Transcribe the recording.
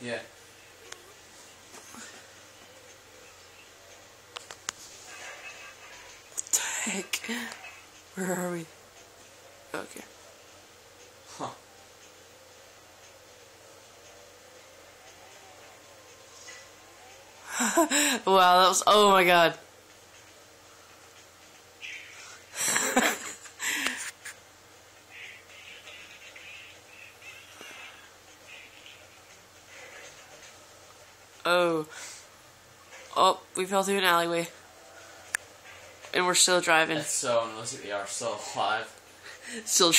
Yeah. What the Heck. Where are we? Okay. Huh. wow, that was. Oh my god. Oh. Oh, we fell through an alleyway. And we're still driving. That's so unless we are still alive. Still